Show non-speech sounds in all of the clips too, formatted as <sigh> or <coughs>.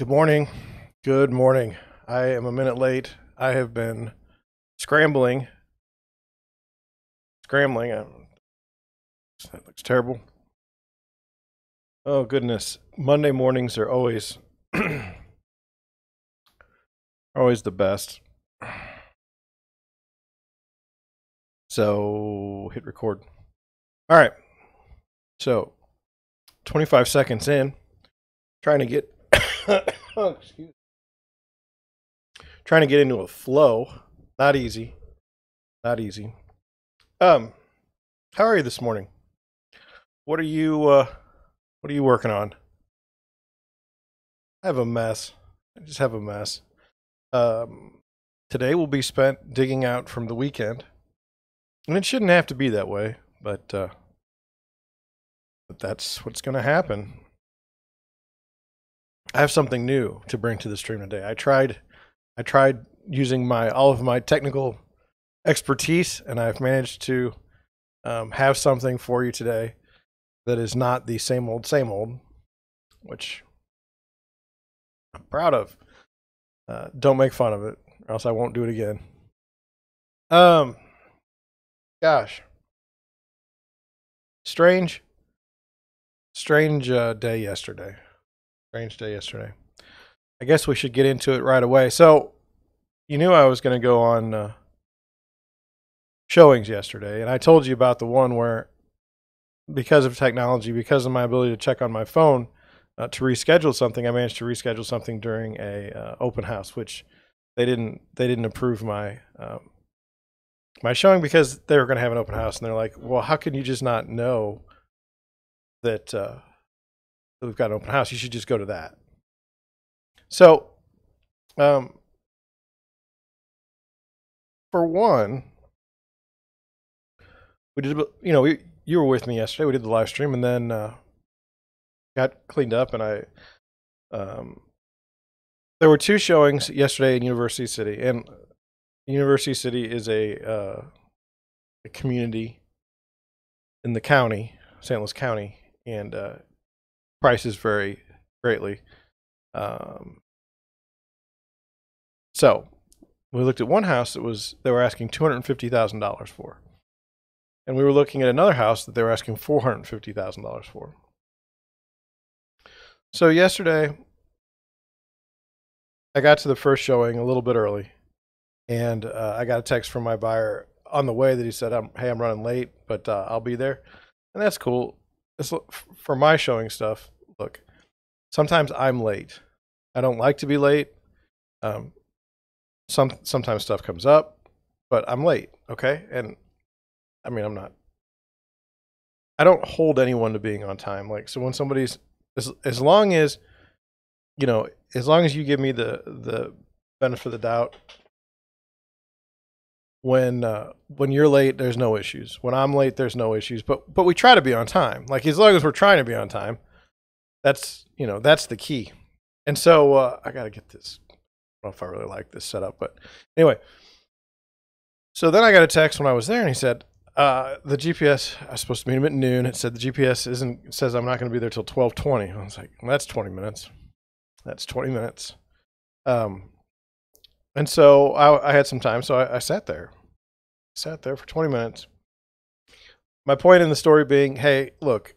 Good morning. Good morning. I am a minute late. I have been scrambling. Scrambling. Uh, That looks terrible. Oh, goodness. Monday mornings are always <clears throat> always the best. So, hit record. All right. So, 25 seconds in, trying to get <coughs> excuse trying to get into a flow. Not easy. Not easy. Um, how are you this morning? What are you uh what are you working on? I have a mess. I just have a mess. Um today will be spent digging out from the weekend. And it shouldn't have to be that way, but uh but that's what's going to happen. I have something new to bring to the stream today. I tried I tried using my all of my technical expertise and I've managed to um, have something for you today that is not the same old same old, which I'm proud of. Uh, don't make fun of it, or else I won't do it again. Um, gosh, strange, strange uh, day yesterday. Strange day yesterday. I guess we should get into it right away. So, you knew I was going to go on uh, showings yesterday, and I told you about the one where, because of technology, because of my ability to check on my phone uh, to reschedule something, I managed to reschedule something during a uh, open house, which they didn't they didn't approve my um, my showing because they were going to have an open house, and they're like, "Well, how can you just not know that uh, we've got an open house? You should just go to that." So, um, for one, we did, you know, we, you were with me yesterday. We did the live stream and then uh, got cleaned up, and I, um, there were two showings yesterday in University City, and University City is a uh, a community in the county, St. Louis County, and uh, prices vary greatly. Um, so we looked at one house that was they were asking two hundred fifty thousand dollars for, and we were looking at another house that they were asking four hundred fifty thousand dollars for. So yesterday, I got to the first showing a little bit early, and uh, I got a text from my buyer on the way that he said, "Hey, I'm running late, but uh, I'll be there," and that's cool. It's, for my showing stuff, look, sometimes I'm late. I don't like to be late. Um, some sometimes stuff comes up, but I'm late. Okay, and I mean I'm not. I don't hold anyone to being on time. Like so, when somebody's as as long as you know, as long as you give me the the benefit of the doubt, when uh, when you're late, there's no issues. When I'm late, there's no issues. But but we try to be on time. Like as long as we're trying to be on time, that's you know that's the key. And so uh, I got to get this. I don't know if I really like this setup, but anyway. So then I got a text when I was there, and he said, uh, "The GPS. I was supposed to meet him at noon. It said the GPS isn't. Says I'm not going to be there till twelve twenty. I was like, well, that's twenty minutes. That's twenty minutes. Um, and so I, I had some time, so I, I sat there, sat there for twenty minutes. My point in the story being, hey, look,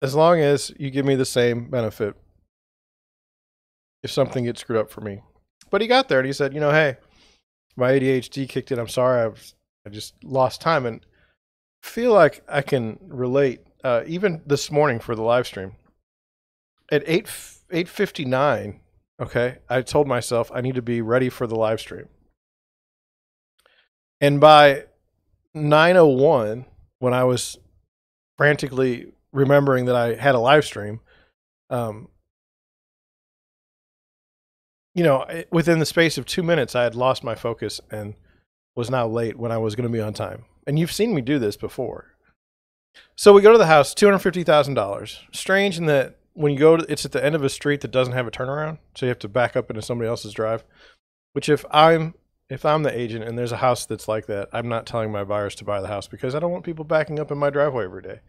as long as you give me the same benefit if something gets screwed up for me. But he got there and he said, you know, hey, my ADHD kicked in. I'm sorry. I was, I just lost time and feel like I can relate. Uh, even this morning for the live stream at 8, 859, okay, I told myself I need to be ready for the live stream. And by 901, when I was frantically remembering that I had a live stream, um, you know, within the space of two minutes, I had lost my focus and was now late when I was going to be on time. And you've seen me do this before. So we go to the house, two hundred fifty thousand dollars. Strange in that when you go to, it's at the end of a street that doesn't have a turnaround, so you have to back up into somebody else's drive. Which if I'm if I'm the agent and there's a house that's like that, I'm not telling my buyers to buy the house because I don't want people backing up in my driveway every day.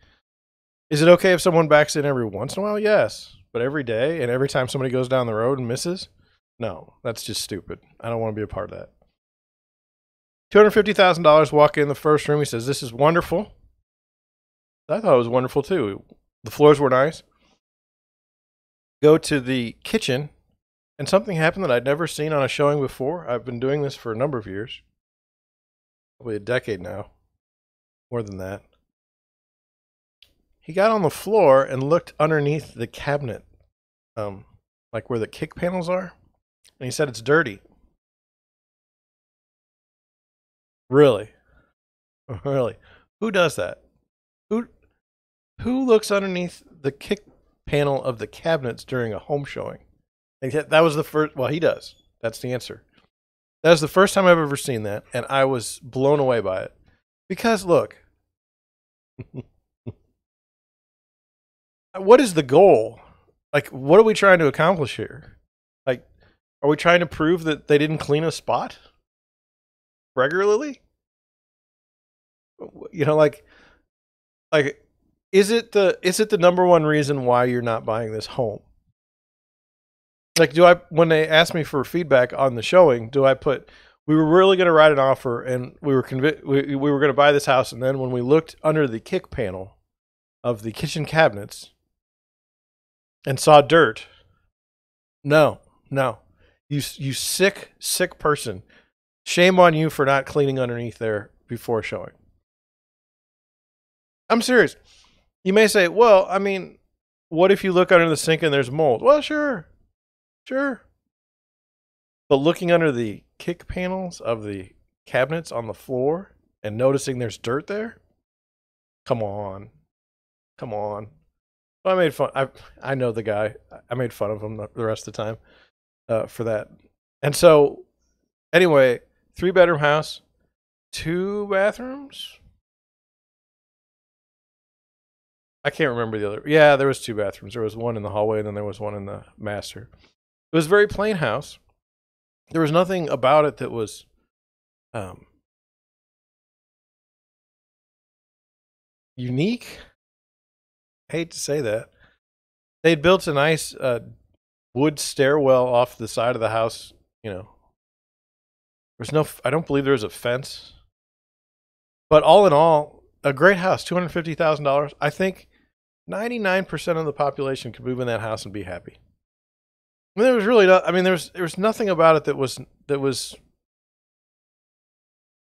Is it okay if someone backs in every once in a while? Yes. but every day and every time somebody goes down the road and misses, no, that's just stupid. I don't want to be a part of that. $250,000 walk in the first room. He says, This is wonderful. I thought it was wonderful too. The floors were nice. Go to the kitchen, and something happened that I'd never seen on a showing before. I've been doing this for a number of years, probably a decade now, more than that. He got on the floor and looked underneath the cabinet, um, like where the kick panels are, and he said it's dirty. Really? <laughs> Really? Who does that? Who who looks underneath the kick panel of the cabinets during a home showing? That was the first. Well, he does. That's the answer. That was the first time I've ever seen that, and I was blown away by it. Because look, <laughs> what is the goal? Like, what are we trying to accomplish here? Like, are we trying to prove that they didn't clean a spot regularly? You know, like, like is it the is it the number one reason why you're not buying this home? Like, do I when they ask me for feedback on the showing, do I put we were really going to write an offer and we were convinced we, we were going to buy this house, and then when we looked under the kick panel of the kitchen cabinets and saw dirt, no, no, you you sick sick person, shame on you for not cleaning underneath there before showing. I'm serious. You may say, well, I mean, what if you look under the sink and there's mold? Well, sure. Sure. But looking under the kick panels of the cabinets on the floor and noticing there's dirt there? Come on. Come on. I made fun. I I know the guy. I made fun of him the rest of the time uh, for that. And so, anyway, three bedroom house, two bathrooms, I can't remember the other. Yeah, there was two bathrooms. There was one in the hallway, and then there was one in the master. It was a very plain house. There was nothing about it that was, um, unique. I hate to say that. They'd built a nice uh, wood stairwell off the side of the house. You know, there's no. I don't believe there was a fence. But all in all, a great house, two hundred fifty thousand dollars. I think 99% of the population could move in that house and be happy. I mean, there was really not, I mean, there was, there was nothing about it that was, that was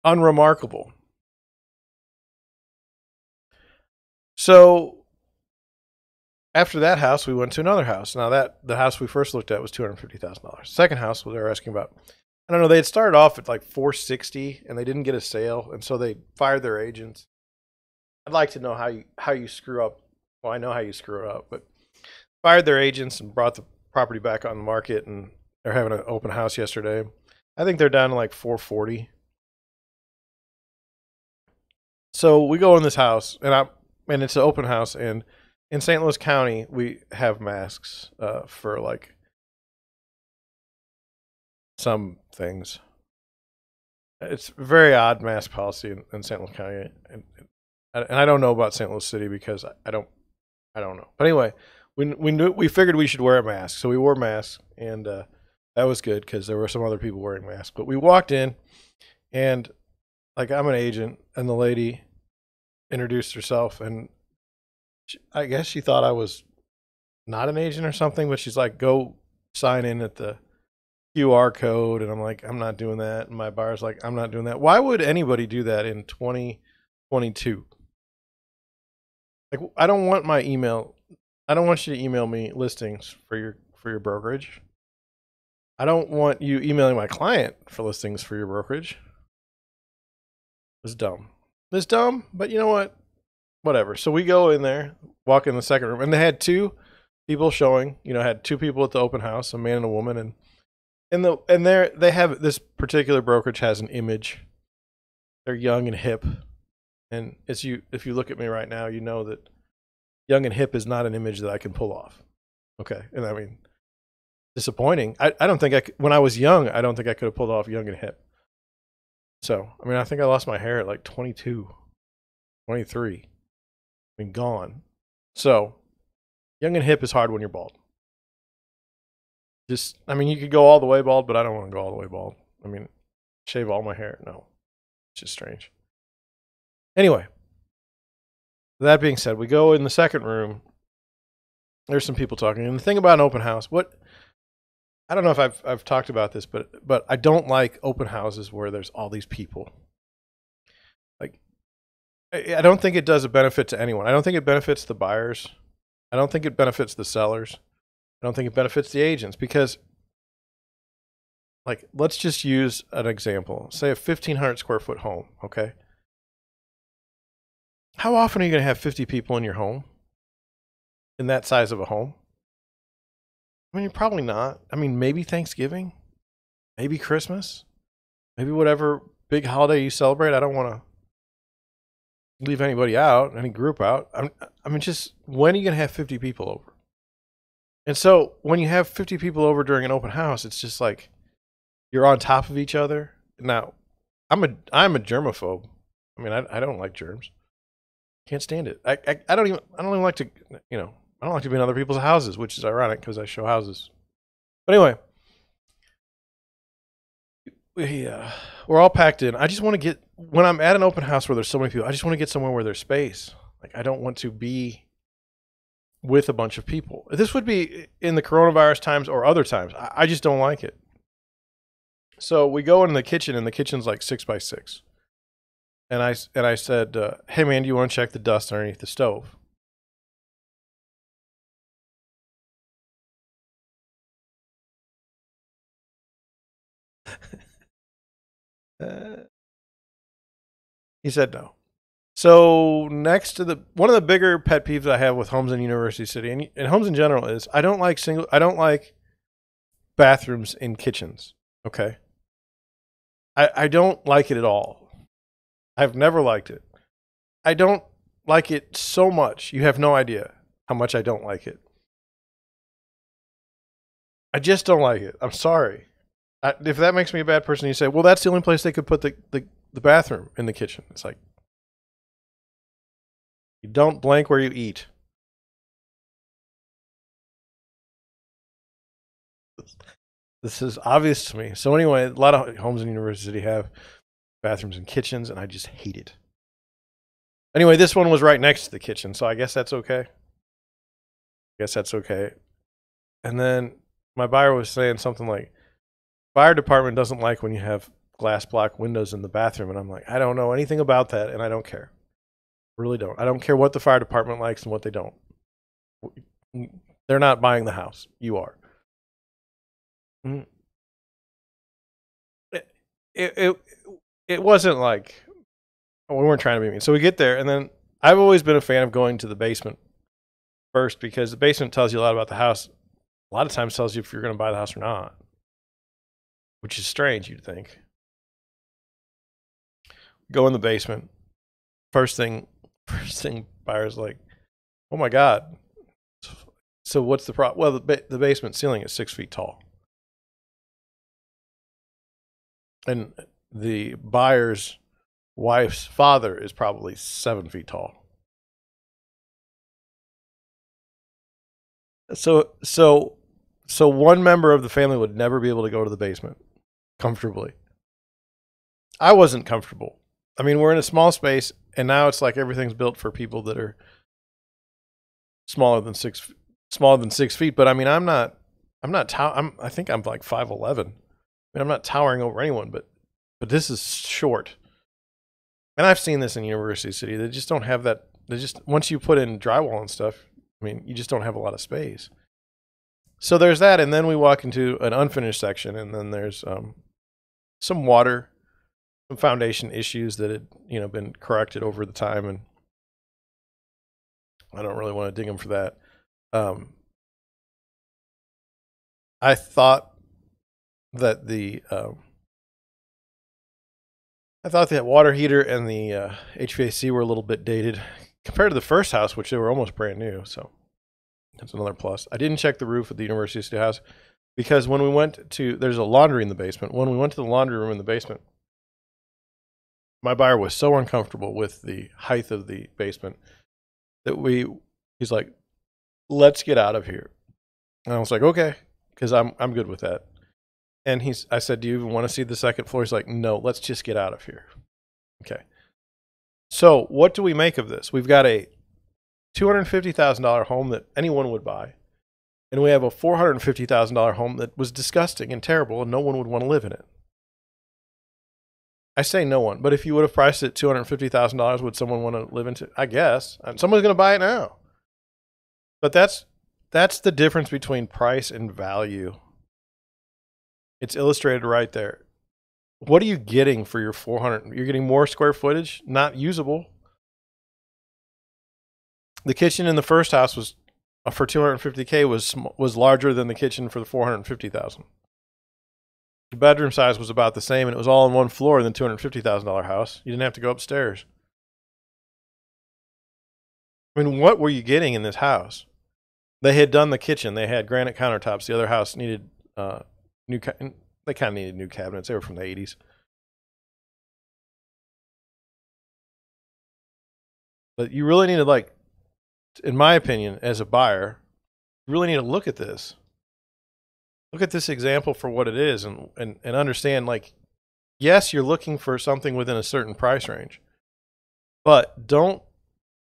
unremarkable. So after that house, we went to another house. Now that the house we first looked at was two hundred fifty thousand dollars. Second house, they were asking about. I don't know. They had started off at like four sixty, and they didn't get a sale, and so they fired their agents. I'd like to know how you how you screw up well, I know how you screw up, but fired their agents and brought the property back on the market, and they're having an open house yesterday. I think they're down to like 440. So we go in this house, and I and it's an open house, and in St. Louis County we have masks uh, for like some things. It's very odd mask policy in, in St. Louis County, and, and I don't know about St. Louis City because I don't I don't know. But anyway, we we knew we figured we should wear a mask, so we wore masks, and uh, that was good because there were some other people wearing masks. But we walked in, and like I'm an agent, and the lady introduced herself, and she, I guess she thought I was not an agent or something, but she's like, "Go sign in at the QR code," and I'm like, "I'm not doing that." And my buyer's like, "I'm not doing that." Why would anybody do that in 2022? Like I don't want my email. I don't want you to email me listings for your for your brokerage. I don't want you emailing my client for listings for your brokerage. It's dumb. It's dumb, but you know what? Whatever. So we go in there, walk in the second room, and they had two people showing. You know, had two people at the open house, a man and a woman, and and the and they they have this particular brokerage has an image. They're young and hip. And as you, if you look at me right now, you know that young and hip is not an image that I can pull off. Okay, and I mean, disappointing. I, I don't think I could, when I was young, I don't think I could have pulled off young and hip. So I mean, I think I lost my hair at like 22, 23. I mean, gone. So young and hip is hard when you're bald. Just, I mean, you could go all the way bald, but I don't want to go all the way bald. I mean, shave all my hair. No, it's just strange. Anyway, that being said, we go in the second room. There's some people talking, and the thing about an open house, what I don't know if I've I've talked about this, but but I don't like open houses where there's all these people. Like, I, I don't think it does a benefit to anyone. I don't think it benefits the buyers. I don't think it benefits the sellers. I don't think it benefits the agents because, like, let's just use an example. Say a 1,500 square foot home, okay? How often are you going to have 50 people in your home? In that size of a home? I mean, you're probably not. I mean, maybe Thanksgiving, maybe Christmas, maybe whatever big holiday you celebrate. I don't want to leave anybody out, any group out. I'm, I mean, just when are you going to have 50 people over? And so when you have 50 people over during an open house, it's just like you're on top of each other. Now, I'm a I'm a germaphobe. I mean, I, I don't like germs. Can't stand it. I, I, I don't even I don't even like to you know I don't like to be in other people's houses, which is ironic because I show houses. But anyway, we uh, we're all packed in. I just want to get when I'm at an open house where there's so many people. I just want to get somewhere where there's space. Like I don't want to be with a bunch of people. This would be in the coronavirus times or other times. I, I just don't like it. So we go in the kitchen, and the kitchen's like six by six. And I and I said, uh, "Hey man, do you want to check the dust underneath the stove?" <laughs> uh, he said no. So next to the one of the bigger pet peeves I have with homes in University City and, and homes in general is I don't like single I don't like bathrooms in kitchens. Okay. I, I don't like it at all. I've never liked it. I don't like it so much. You have no idea how much I don't like it. I just don't like it. I'm sorry. I, if that makes me a bad person, you say, well, that's the only place they could put the, the, the bathroom in the kitchen. It's like, you don't blank where you eat. This is obvious to me. So anyway, a lot of homes in University have bathrooms and kitchens, and I just hate it. Anyway, this one was right next to the kitchen, so I guess that's okay. I guess that's okay. And then my buyer was saying something like, fire department doesn't like when you have glass block windows in the bathroom. And I'm like, I don't know anything about that, and I don't care. Really don't. I don't care what the fire department likes and what they don't. They're not buying the house. You are. Mm. It, it, it wasn't like we weren't trying to be mean. So we get there, and then I've always been a fan of going to the basement first because the basement tells you a lot about the house. A lot of times tells you if you're going to buy the house or not, which is strange. You'd think. Go in the basement. First thing, <laughs> first thing, buyer's like, "Oh my god." So what's the problem? Well, the, ba- the basement ceiling is six feet tall, and the buyer's wife's father is probably seven feet tall. So, so, so one member of the family would never be able to go to the basement comfortably. I wasn't comfortable. I mean, we're in a small space, and now it's like everything's built for people that are smaller than six, smaller than six feet. But I mean, I'm not, I'm not. Tow- I'm. I think I'm like five eleven. I mean, I'm not towering over anyone, but but this is short. And I've seen this in University City. They just don't have that. They just once you put in drywall and stuff, I mean, you just don't have a lot of space. So there's that, and then we walk into an unfinished section, and then there's um, some water, some foundation issues that had you know been corrected over the time, and I don't really want to dig them for that. Um, I thought that the um, I thought that water heater and the uh, HVAC were a little bit dated compared to the first house, which they were almost brand new. So that's another plus. I didn't check the roof of the University City house because when we went to, there's a laundry in the basement. When we went to the laundry room in the basement, my buyer was so uncomfortable with the height of the basement that we, he's like, let's get out of here. And I was like, okay. because I'm I'm good with that. And he's I said, Do you even want to see the second floor? He's like, No, let's just get out of here. Okay. So what do we make of this? We've got a two hundred fifty thousand dollar home that anyone would buy, and we have a four hundred fifty thousand dollar home that was disgusting and terrible, and no one would want to live in it. I say no one, but if you would have priced it two hundred fifty thousand dollars, would someone want to live into? I guess someone's going to buy it now. But that's that's the difference between price and value. It's illustrated right there. What are you getting for your 400? You're getting more square footage, not usable. The kitchen in the first house was uh, for 250k was was larger than the kitchen for the 450,000. The bedroom size was about the same, and it was all on one floor in the $250,000 house. You didn't have to go upstairs. I mean, what were you getting in this house? They had done the kitchen. They had granite countertops. The other house needed uh, new. They kind of needed new cabinets. They were from the '80s. But you really need to like, in my opinion, as a buyer, you really need to look at this. Look at this example for what it is, and and and understand like, yes, you're looking for something within a certain price range, but don't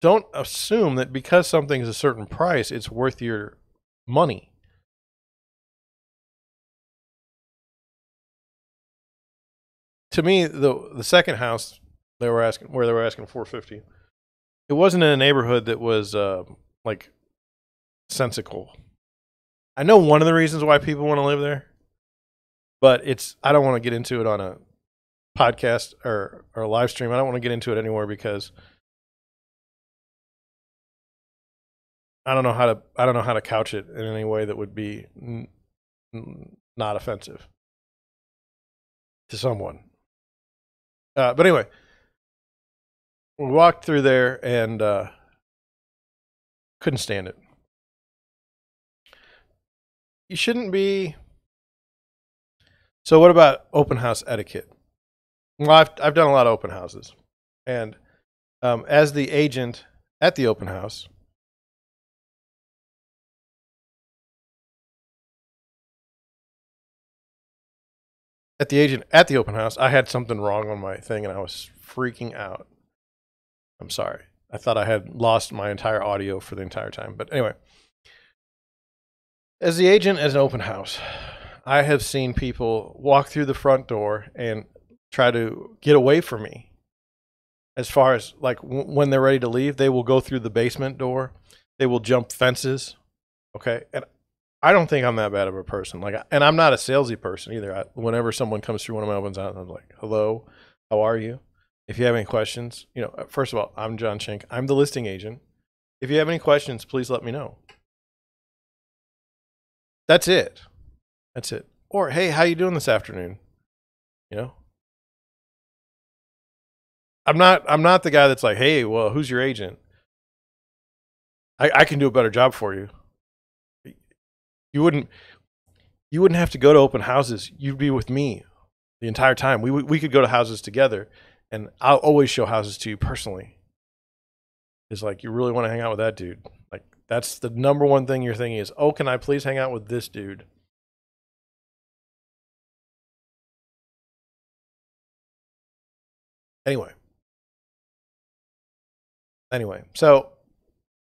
don't assume that because something is a certain price, it's worth your money. To me, the the second house they were asking where they were asking 450, it wasn't in a neighborhood that was uh, like sensical. I know one of the reasons why people want to live there, but it's I don't want to get into it on a podcast or or a live stream. I don't want to get into it anywhere because I don't know how to I don't know how to couch it in any way that would be n- n- not offensive to someone. Uh, but anyway, we walked through there and uh, couldn't stand it. You shouldn't be. So, what about open house etiquette? Well, I've I've done a lot of open houses, and um, as the agent at the open house, at the agent at the open house, I had something wrong on my thing and I was freaking out. I'm sorry. I thought I had lost my entire audio for the entire time. But anyway, as the agent at an open house, I have seen people walk through the front door and try to get away from me. As far as like w- when they're ready to leave, they will go through the basement door. They will jump fences. Okay. And I don't think I'm that bad of a person. Like, and I'm not a salesy person either. I, whenever someone comes through one of my opens I'm like, "Hello, how are you? If you have any questions, you know, uh, first of all, I'm John Schenk. I'm the listing agent. If you have any questions, please let me know. That's it. That's it. Or hey, how you doing this afternoon? You know, I'm not. I'm not the guy that's like, hey, well, who's your agent? I, I can do a better job for you. You wouldn't you wouldn't have to go to open houses. You'd be with me the entire time. We we could go to houses together, and I'll always show houses to you personally. It's like you really want to hang out with that dude. Like that's the number one thing you're thinking is, oh, can I please hang out with this dude? Anyway. Anyway, so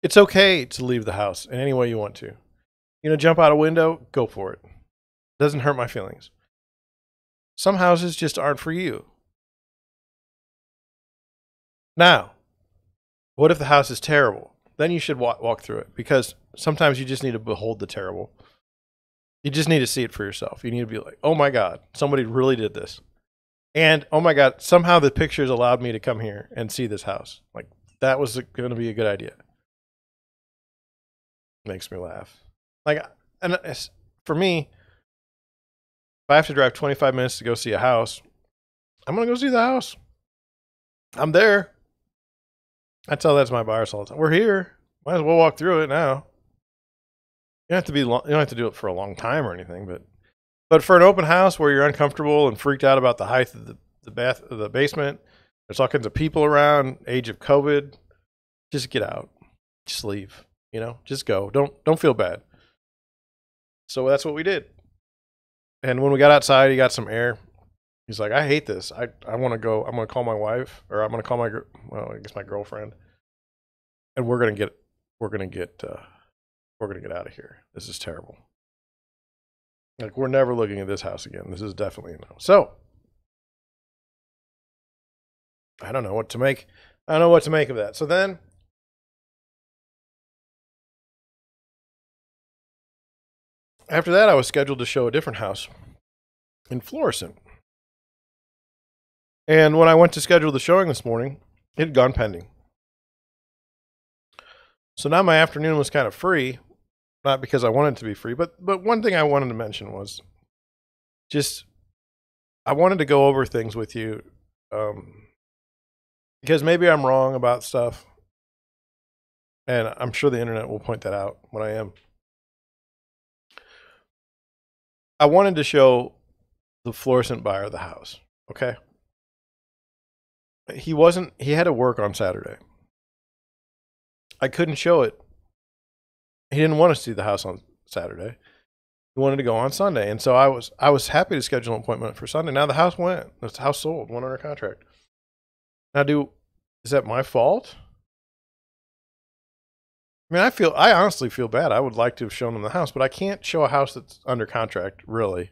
it's okay to leave the house in any way you want to. You know, jump out a window, go for it. Doesn't hurt my feelings. Some houses just aren't for you. Now, what if the house is terrible? Then you should walk, walk through it because sometimes you just need to behold the terrible. You just need to see it for yourself. You need to be like, oh my God, somebody really did this. And oh my God, somehow the pictures allowed me to come here and see this house. Like, that was going to be a good idea. Makes me laugh. Like, and for me, if I have to drive 25 minutes to go see a house, I'm to go see the house. I'm there. I tell that to my buyers all the time. We're here. Might as well walk through it now. You don't have to be long, you don't have to do it for a long time or anything, but but for an open house where you're uncomfortable and freaked out about the height of the, the bath the basement, there's all kinds of people around, age of COVID, just get out. Just leave. You know, just go. Don't don't feel bad. So that's what we did. And when we got outside, he got some air. He's like, I hate this. I, I want to go. I'm going to call my wife or I'm going to call my, well, I guess my girlfriend. And we're going to get, we're going to get, uh, we're going to get out of here. This is terrible. Like, we're never looking at this house again. This is definitely a no. So, I don't know what to make. I don't know what to make of that. So then, after that, I was scheduled to show a different house in Florissant. And when I went to schedule the showing this morning, it had gone pending. So now my afternoon was kind of free, not because I wanted to be free, but but one thing I wanted to mention was just I wanted to go over things with you um, because maybe I'm wrong about stuff, and I'm sure the internet will point that out when I am. I wanted to show the Florissant buyer the house. Okay. He wasn't, he had to work on Saturday. I couldn't show it. He didn't want to see the house on Saturday. He wanted to go on Sunday. And so I was I was happy to schedule an appointment for Sunday. Now the house went. The house sold, went under contract. Now do is that my fault? I mean, I feel I honestly feel bad. I would like to have shown them the house, but I can't show a house that's under contract, really.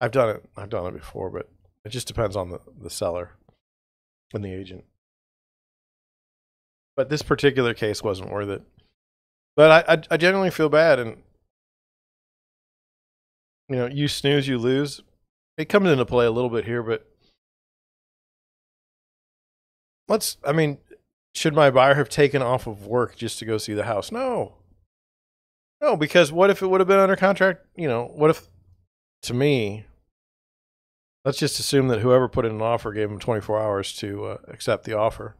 I've done it I've done it before, but it just depends on the, the seller and the agent. But this particular case wasn't worth it. But I, I, I genuinely feel bad, and you know, you snooze, you lose. It comes into play a little bit here, but let's. I mean, should my buyer have taken off of work just to go see the house? No, no, because what if it would have been under contract? You know, what if to me? Let's just assume that whoever put in an offer gave him 24 hours to uh, accept the offer.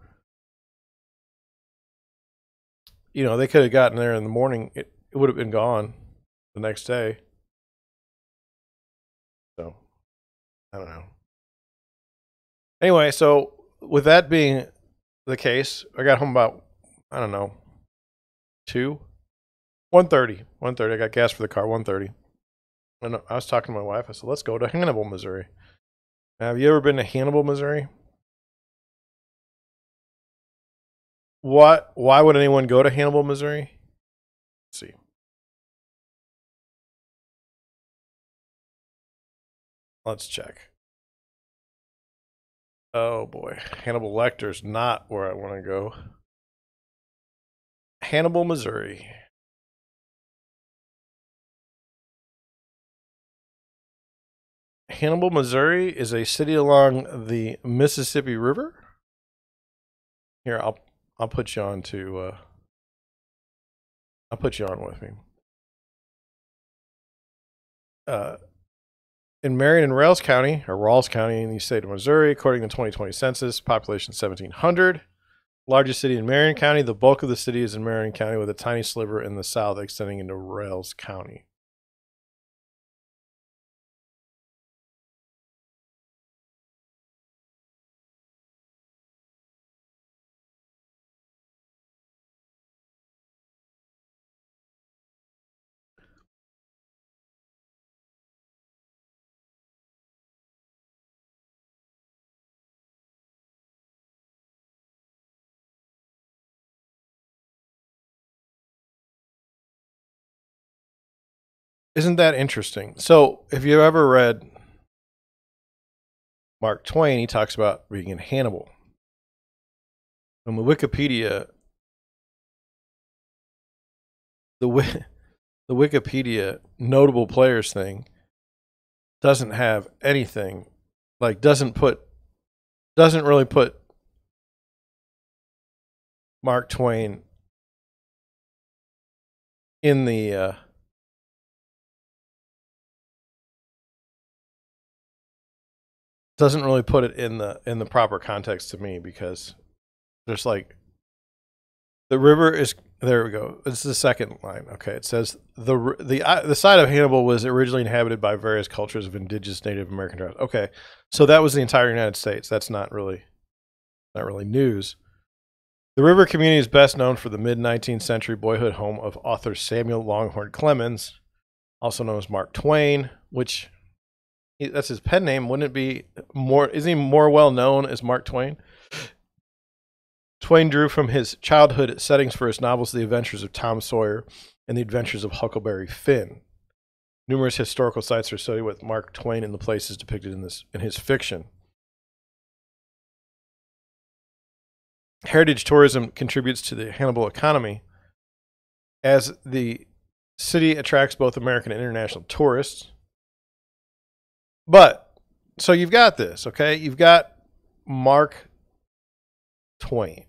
You know, they could have gotten there in the morning. It, it would have been gone the next day. So, I don't know. Anyway, so with that being the case, I got home about I don't know two, one thirty, one thirty. I got gas for the car, one thirty. And I was talking to my wife. I said, "Let's go to Hannibal, Missouri." Now, have you ever been to Hannibal, Missouri? What? Why would anyone go to Hannibal, Missouri? Let's see. Let's check. Oh boy, Hannibal Lecter's not where I want to go. Hannibal, Missouri. Hannibal, Missouri is a city along the Mississippi River. Here, I'll I'll put you on to uh, I'll put you on with me. Uh, in Marion and Rales County, or Ralls County in the state of Missouri, according to the 2020 census, population 1,700. Largest city in Marion County. The bulk of the city is in Marion County, with a tiny sliver in the south extending into Rales County. Isn't that interesting? So, if you've ever read Mark Twain, he talks about being in Hannibal. On the Wikipedia, the <laughs> the Wikipedia notable players thing doesn't have anything like doesn't put doesn't really put Mark Twain in the uh, doesn't really put it in the in the proper context to me because there's like the river is there we go. It's the second line. Okay. It says the the the site of hannibal was originally inhabited by various cultures of indigenous native american tribes. Okay. So that was the entire united states. That's not really not really news. The river community is best known for the mid 19th century boyhood home of author samuel Langhorne clemens also known as Mark Twain, which that's his pen name. Wouldn't it be more? Is he more well known as Mark Twain? Twain drew from his childhood settings for his novels The Adventures of Tom Sawyer and The Adventures of Huckleberry Finn. Numerous historical sites are studied with Mark Twain and the places depicted in this in his fiction. Heritage tourism contributes to the Hannibal economy as the city attracts both American and international tourists. But so you've got this, okay? You've got Mark Twain.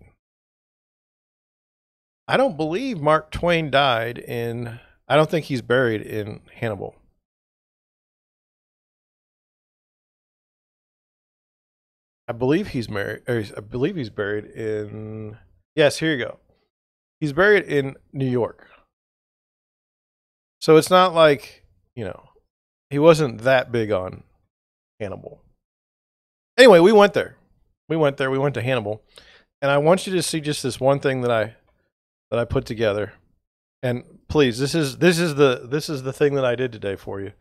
I don't believe Mark Twain died in I don't think he's buried in Hannibal. I believe he's married. I believe he's buried in. Yes, here you go. He's buried in New York. So it's not like you know he wasn't that big on Hannibal. Anyway, we went there. We went there. We went to Hannibal, and I want you to see just this one thing that I that I put together. And please, this is this is the this is the thing that I did today for you.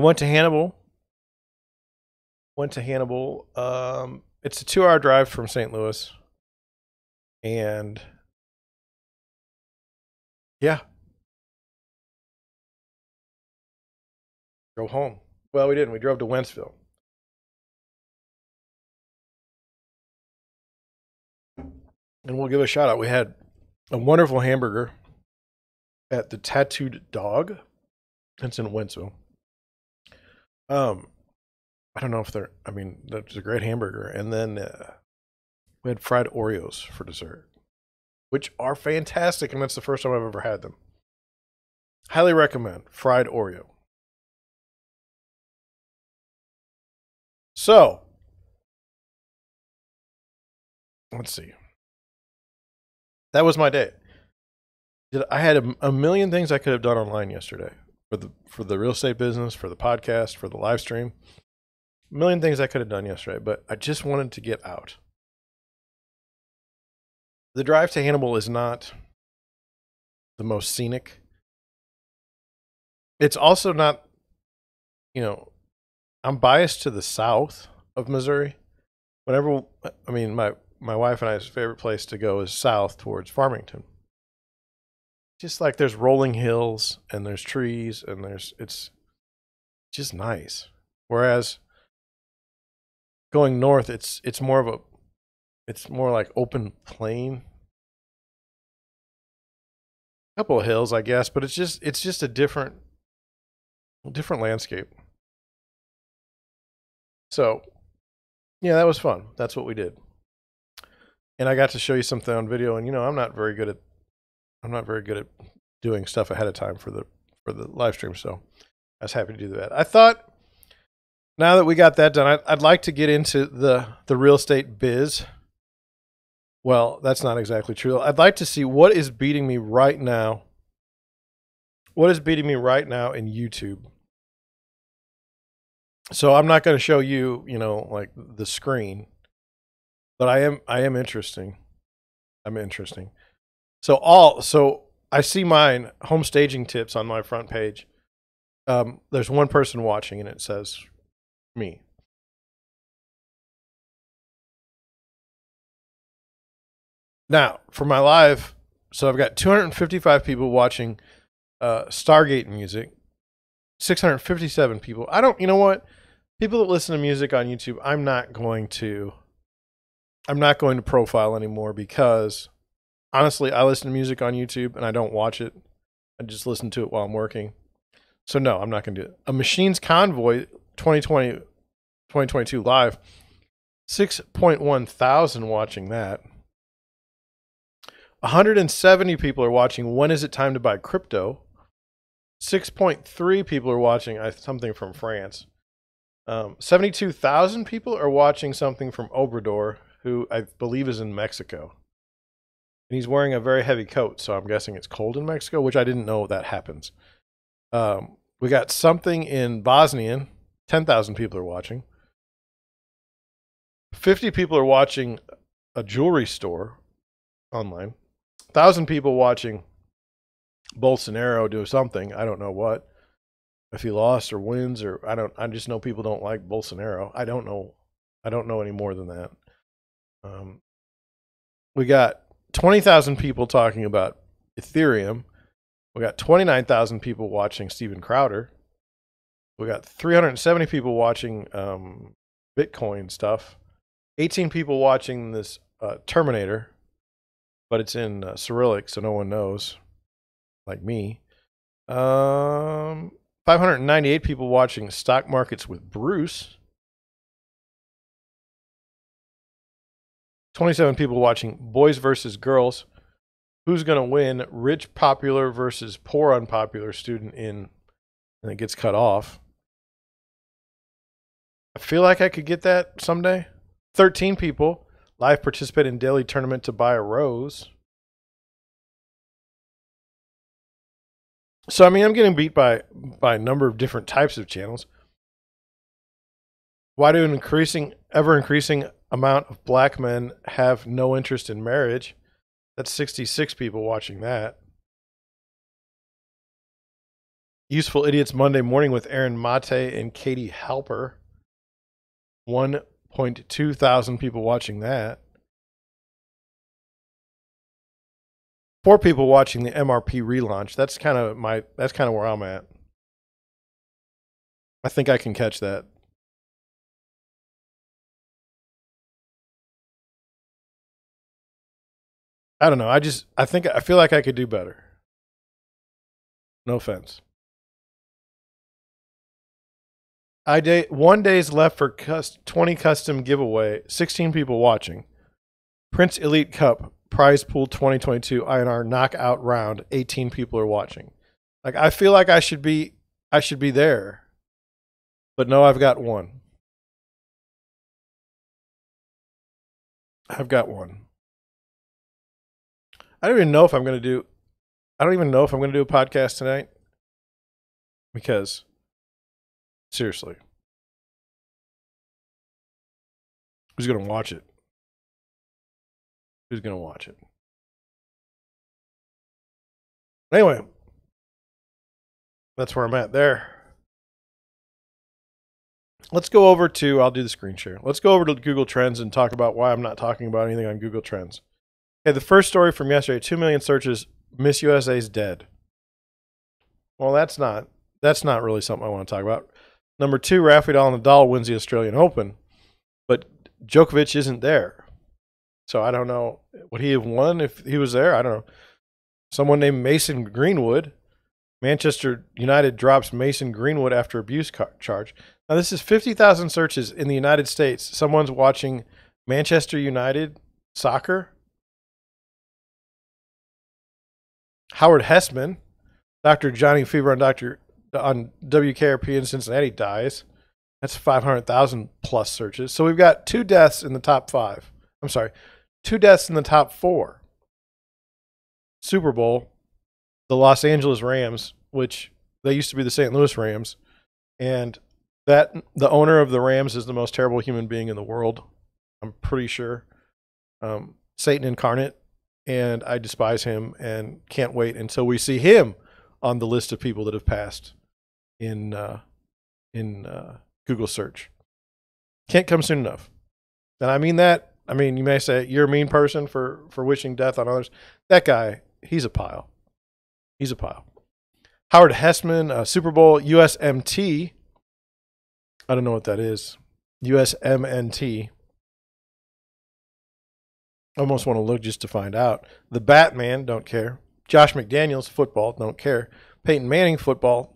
We went to Hannibal. Went to Hannibal. Um, it's a two-hour drive from St. Louis, and yeah, drove home. Well, we didn't. We drove to Wentzville. And we'll give a shout out. We had a wonderful hamburger at the Tattooed Dog. It's in Wentzville. Um, I don't know if they're. I mean, that's a great hamburger, and then uh, we had fried Oreos for dessert, which are fantastic, and that's the first time I've ever had them. Highly recommend fried Oreo. So, let's see. That was my day. I had a, a million things I could have done online yesterday for the for the real estate business, for the podcast, for the live stream. A million things I could have done yesterday, but I just wanted to get out. The drive to Hannibal is not the most scenic. It's also not, you know, I'm biased to the south of Missouri. Whenever, I mean, my, my wife and I's favorite place to go is south towards Farmington just like there's rolling hills and there's trees and there's it's just nice. Whereas going north, it's it's more of a it's more like open plain. A couple of hills, I guess, but it's just it's just a different different landscape. So, yeah, that was fun. That's what we did. And I got to show you something on video and you know, I'm not very good at I'm not very good at doing stuff ahead of time for the for the live stream, so I was happy to do that. I thought now that we got that done, I'd, I'd like to get into the the real estate biz. Well, that's not exactly true. I'd like to see what is beating me right now. What is beating me right now in YouTube? So I'm not going to show you, you know, like the screen, but I am I am interesting. I'm interesting. So all so I see mine home staging tips on my front page. Um, there's one person watching and it says me. Now for my live, so I've got 255 people watching uh, Stargate music, 657 people. I don't, you know what? People that listen to music on YouTube, I'm not going to I'm not going to profile anymore because honestly, I listen to music on YouTube and I don't watch it. I just listen to it while I'm working. So no, I'm not going to do it. A Machines Convoy 2020 2022 live 6.1 thousand watching that. 170 people are watching when is it time to buy crypto 6.3 people are watching something from france um, 72000 people are watching something from obrador who i believe is in mexico and he's wearing a very heavy coat so i'm guessing it's cold in mexico which i didn't know that happens um, we got something in bosnian 10000 people are watching 50 people are watching a jewelry store online thousand people watching Bolsonaro do something. I don't know what. If he lost or wins or I don't I just know people don't like Bolsonaro. I don't know I don't know any more than that. Um, we got 20,000 people talking about Ethereum. We got 29,000 people watching Steven Crowder. We got 370 people watching um, Bitcoin stuff. 18 people watching this uh, Terminator but it's in uh, Cyrillic, so no one knows, like me. Um, 598 people watching stock markets with Bruce. 27 people watching boys versus girls. Who's going to win? Rich popular versus poor unpopular student in, and it gets cut off. I feel like I could get that someday. 13 people Live participate in daily tournament to buy a rose. So I mean, I'm getting beat by by a number of different types of channels. Why do an increasing, ever increasing amount of black men have no interest in marriage? That's 66 people watching that. Useful Idiots Monday Morning with Aaron Mate and Katie Halper. 1.2 thousand people watching that. Four people watching the MRP relaunch. That's kind of my that's kind of where I'm at. I think I can catch that. I don't know. I just I think I feel like I could do better. No offense. I day one day's left for 20 custom giveaway. 16 people watching. Prince Elite Cup prize pool 2022 INR knockout round. 18 people are watching. Like I feel like I should be I should be there. But no, I've got one. I've got one. I don't even know if I'm going to do I don't even know if I'm going to do a podcast tonight because Seriously. Who's going to watch it? Who's going to watch it? Anyway, that's where I'm at there. Let's go over to, I'll do the screen share. Let's go over to Google Trends and talk about why I'm not talking about anything on Google Trends. Okay, the first story from yesterday 2 million searches, Miss USA's dead. Well, that's not that's not really something I want to talk about. Number two, Rafael Nadal wins the Australian Open, but Djokovic isn't there. So I don't know. Would he have won if he was there? I don't know. Someone named Mason Greenwood. Manchester United drops Mason Greenwood after abuse charge. Now, this is 50,000 searches in the United States. Someone's watching Manchester United soccer. Howard Hesseman, Dr. Johnny Fever on Dr on WKRP in Cincinnati dies. That's 500,000 plus searches. So we've got two deaths in the top five. I'm sorry, two deaths in the top four. Super Bowl, the Los Angeles Rams, which they used to be the St. Louis Rams, and that the owner of the Rams is the most terrible human being in the world. I'm pretty sure. Um, Satan incarnate, and I despise him and can't wait until we see him on the list of people that have passed in uh, in uh, Google search. Can't come soon enough. And I mean that. I mean, you may say you're a mean person for for wishing death on others. That guy, he's a pile. He's a pile. Howard Hesseman, uh, Super Bowl USMT. I don't know what that is. USMNT. Almost want to look just to find out. The Batman, don't care. Josh McDaniels, football, don't care. Peyton Manning, football,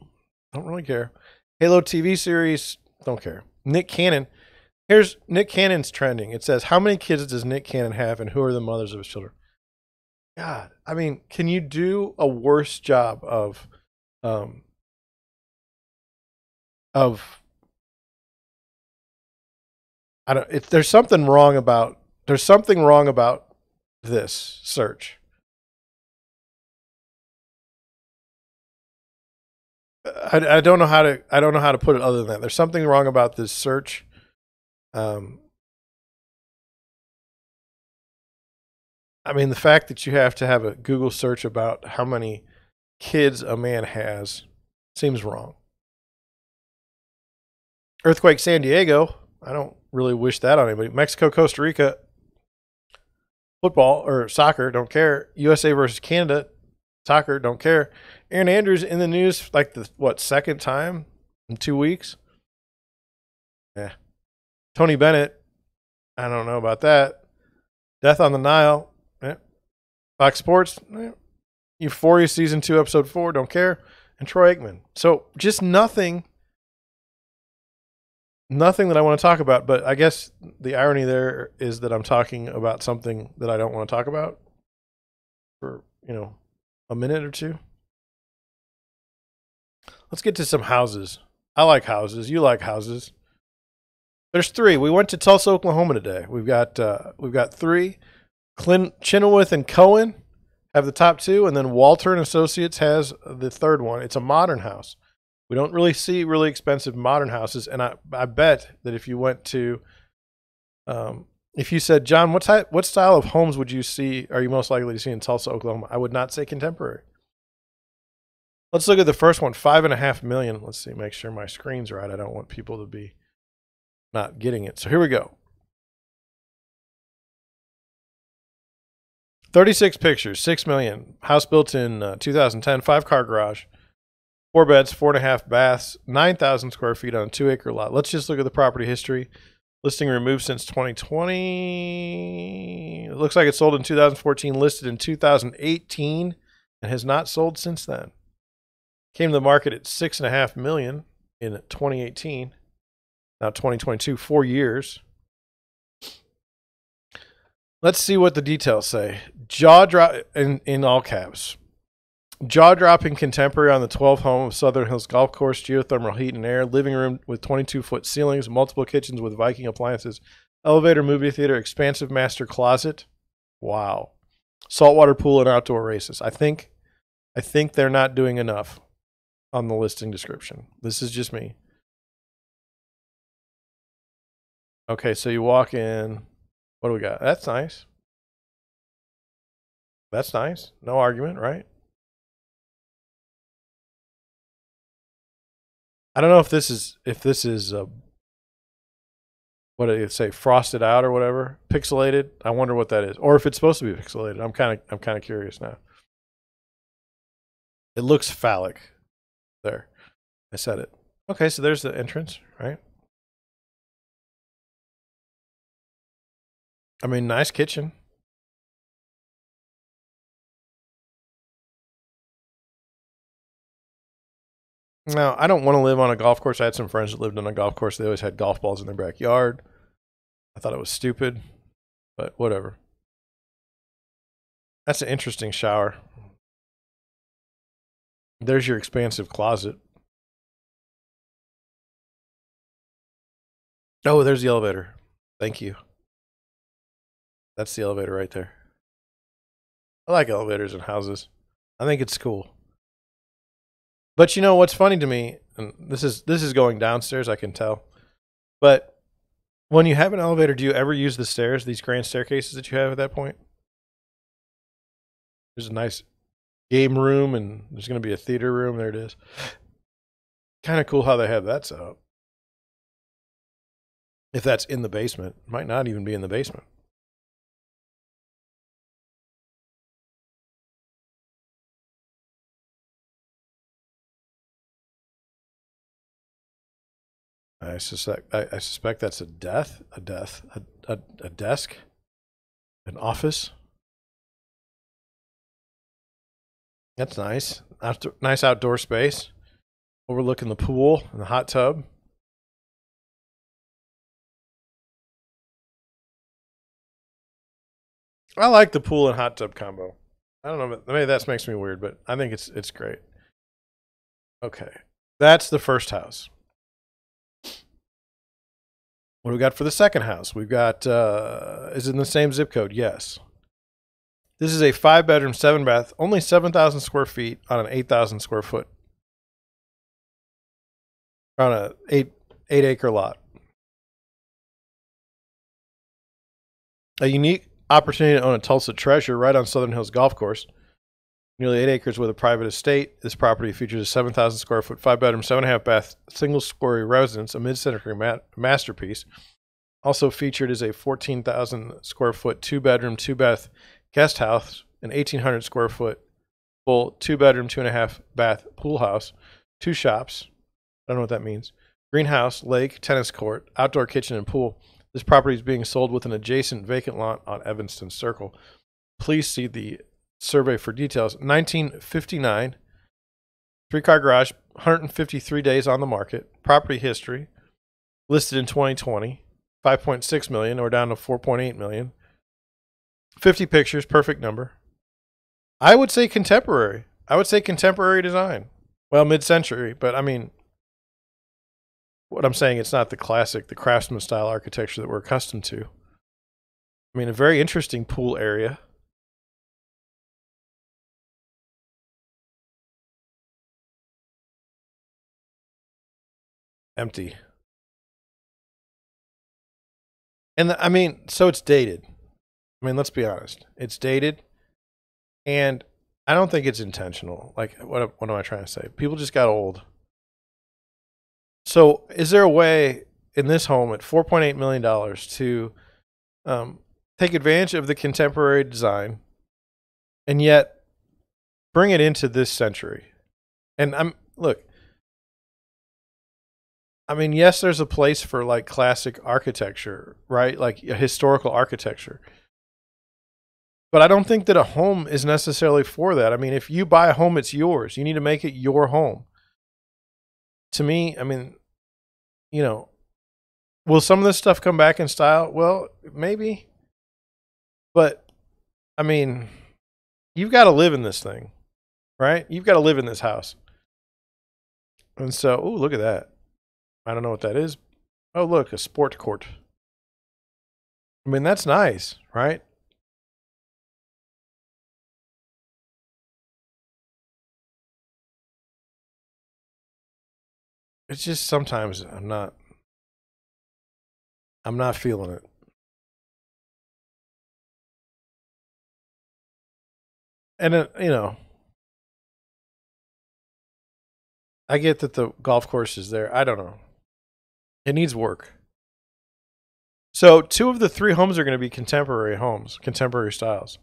don't really care. Halo TV series, don't care. Nick Cannon. Here's Nick Cannon's trending. It says, How many kids does Nick Cannon have and who are the mothers of his children? God, I mean, can you do a worse job of um of I don't it, there's something wrong about there's something wrong about this search. I, I don't know how to I don't know how to put it other than that. There's something wrong about this search. Um, I mean, the fact that you have to have a Google search about how many kids a man has seems wrong. Earthquake San Diego. I don't really wish that on anybody. Mexico, Costa Rica, football or soccer, don't care. USA versus Canada, soccer, don't care. Erin Andrews in the news like the what second time in two weeks. Yeah. Tony Bennett, I don't know about that. Death on the Nile, yeah. Fox Sports, yeah. Euphoria season two, episode four, don't care. And Troy Aikman. So just nothing nothing that I want to talk about, but I guess the irony there is that I'm talking about something that I don't want to talk about for, you know, a minute or two. Let's get to some houses. I like houses. You like houses. There's three. We went to Tulsa, Oklahoma today. We've got uh, we've got three. Clint Chinowth and Cohen have the top two, and then Walter and Associates has the third one. It's a modern house. We don't really see really expensive modern houses, and I I bet that if you went to, um, if you said John, what type, what style of homes would you see? Are you most likely to see in Tulsa, Oklahoma? I would not say contemporary. Let's look at the first one, five and a half million. Let's see, make sure my screen's right. I don't want people to be not getting it. So here we go. 36 pictures, 6 million. House built in uh, 2010, five car garage. Four beds, four and a half baths, 9,000 square feet on a two acre lot. Let's just look at the property history. Listing removed since 2020. It looks like it sold in 2014, listed in 2018, and has not sold since then. Came to the market at six and a half million in 2018. Now 2022, four years. Let's see what the details say. Jaw drop in, in all caps. Jaw dropping contemporary on the 12th home of Southern Hills Golf Course, geothermal heat and air, living room with 22 foot ceilings, multiple kitchens with Viking appliances, elevator, movie theater, expansive master closet. Wow. Saltwater pool and outdoor races. I think I think they're not doing enough on the listing description. This is just me. Okay, so you walk in. What do we got? That's nice. That's nice. No argument, right? I don't know if this is if this is uh, what do you say frosted out or whatever pixelated. I wonder what that is, or if it's supposed to be pixelated. I'm kind of I'm kind of curious now. It looks phallic. There, I said it. Okay, so there's the entrance, right? I mean, nice kitchen. No, I don't want to live on a golf course. I had some friends that lived on a golf course. They always had golf balls in their backyard. I thought it was stupid, but whatever. That's an interesting shower. There's your expansive closet. Oh, there's the elevator. Thank you. That's the elevator right there. I like elevators in houses. I think it's cool. But you know what's funny to me, and this is this is going downstairs, I can tell. But when you have an elevator, do you ever use the stairs, these grand staircases that you have at that point? There's a nice game room and there's going to be a theater room. There it is. Kind of cool how they have that set up. If that's in the basement, might not even be in the basement. I suspect I, I suspect that's a death, a death, a, a, a desk, an office. That's nice. After, nice outdoor space, overlooking the pool and the hot tub. I like the pool and hot tub combo. I don't know, maybe that makes me weird, but I think it's it's great. Okay, that's the first house. What do we got for the second house? We've got uh, is it in the same zip code? Yes. This is a five bedroom, seven bath, only seven thousand square feet on an eight thousand square foot, on a eight eight acre lot. A unique opportunity to own a Tulsa treasure right on Southern Hills Golf Course. Nearly eight acres with a private estate. This property features a 7,000 square foot, five bedroom, seven and a half bath, single story residence, a mid century ma- masterpiece. Also featured is a 14,000 square foot, two bedroom, two bath guest house, an 1,800 square foot, full two bedroom, two and a half bath pool house, two shops. I don't know what that means. Greenhouse, lake, tennis court, outdoor kitchen, and pool. This property is being sold with an adjacent vacant lot on Evanston Circle. Please see the survey for details. 1959, three car garage, 153 days on the market. Property history listed in 2020, 5.6 million or down to 4.8 million. 50 pictures, perfect number. I would say contemporary. I would say contemporary design. Well, mid century, but I mean, what I'm saying, it's not the classic, the craftsman style architecture that we're accustomed to. I mean, a very interesting pool area. Empty. And the, I mean, so it's dated. I mean, let's be honest. It's dated. And I don't think it's intentional. Like, what, what am I trying to say? People just got old. So, is there a way in this home at $4.8 million to um, take advantage of the contemporary design and yet bring it into this century? And I'm, look, I mean, yes, there's a place for like classic architecture, right? Like historical architecture. But I don't think that a home is necessarily for that. I mean, if you buy a home, it's yours. You need to make it your home. To me, I mean, you know, will some of this stuff come back in style? Well, maybe. But I mean, you've got to live in this thing, right? You've got to live in this house. And so, oh, look at that. I don't know what that is. Oh, look, a sport court. I mean, that's nice, right? It's just sometimes I'm not I'm not feeling it. And it, you know, I get that the golf course is there. I don't know. It needs work. So two of the three homes are going to be contemporary homes, contemporary styles.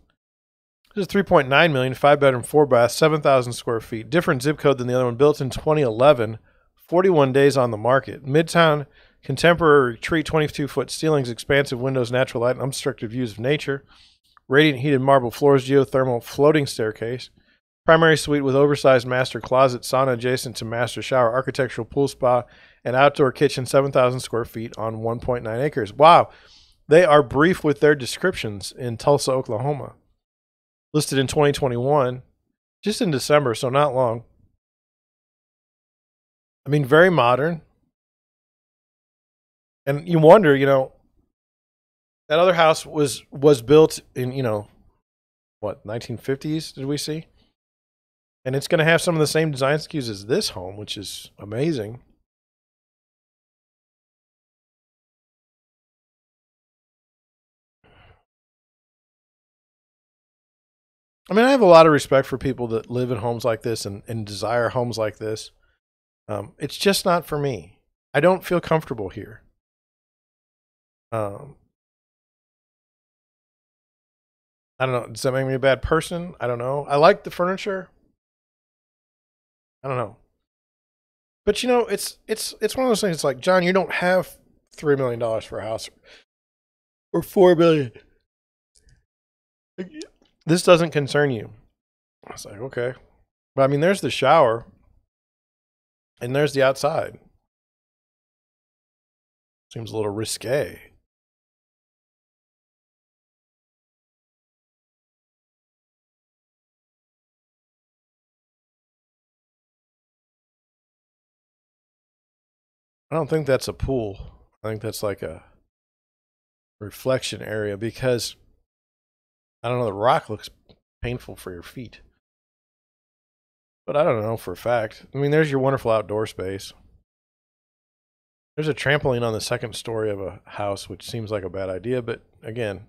This is 3.9 million, five bedroom, four bath, 7,000 square feet. Different zip code than the other one, built in 2011, 41 days on the market. Midtown contemporary retreat, 22 foot ceilings, expansive windows, natural light, and unobstructed views of nature. Radiant heated marble floors, geothermal floating staircase. Primary suite with oversized master closet, sauna adjacent to master shower, architectural pool spa, and outdoor kitchen, 7,000 square feet on 1.9 acres. Wow. They are brief with their descriptions in Tulsa, Oklahoma. Listed in 2021, just in December, so not long. I mean, very modern. And you wonder, you know, that other house was was built in, you know, what, 1950s, did we see? And it's going to have some of the same design SKUs as this home, which is amazing. I mean, I have a lot of respect for people that live in homes like this and, and desire homes like this. Um, it's just not for me. I don't feel comfortable here. Um, I don't know. Does that make me a bad person? I don't know. I like the furniture. I don't know. But you know, it's it's it's one of those things. It's like John, you don't have three million dollars for a house or four million. This doesn't concern you. I was like, okay, but I mean, there's the shower, and there's the outside. Seems a little risque. I don't think that's a pool. I think that's like a reflection area because I don't know, the rock looks painful for your feet. But I don't know for a fact. I mean, there's your wonderful outdoor space. There's a trampoline on the second story of a house, which seems like a bad idea, but again,